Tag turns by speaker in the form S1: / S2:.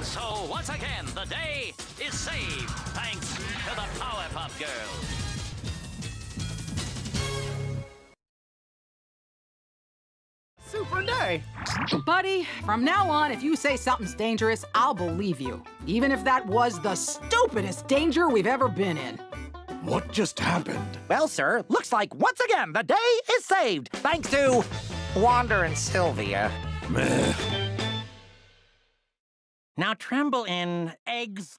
S1: And so, once again, the day is saved thanks to the Powerpuff Girls.
S2: Super day.
S3: Buddy, from now on, if you say something's dangerous, I'll believe you. Even if that was the stupidest danger we've ever been in.
S4: What just happened?
S2: Well, sir, looks like once again the day is saved thanks to Wander and Sylvia.
S4: Meh.
S5: Now tremble in eggs